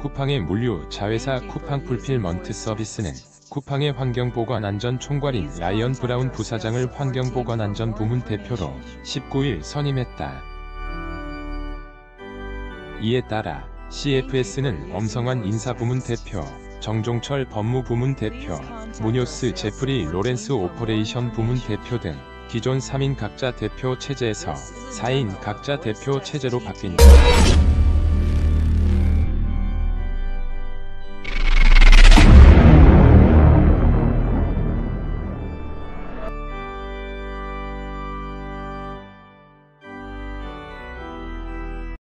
쿠팡의 물류 자회사 쿠팡 풀필먼트 서비스는 쿠팡의 환경보건안전 총괄인 라이언 브라운 부사장을 환경보건안전 부문 대표로 19일 선임했다. 이에 따라 CFS는 엄성환 인사부문 대표, 정종철 법무부문 대표, 무뇨스 제프리 로렌스 오퍼레이션 부문 대표 등 기존 3인 각자 대표 체제에서 4인 각자 대표 체제로 바뀐다.